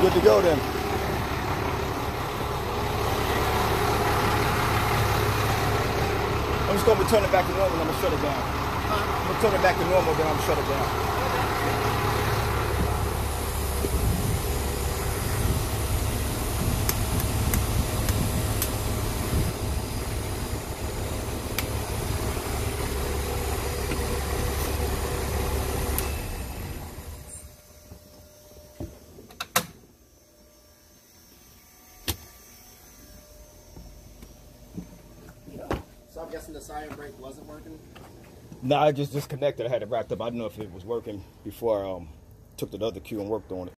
good to go then. I'm just gonna return it back to normal and I'm gonna shut it down. I'm gonna turn it back to normal, then I'm gonna shut it down. Guessing the siren brake wasn't working. No, I just disconnected. I had it wrapped up. I didn't know if it was working before I um, took the other Q and worked on it.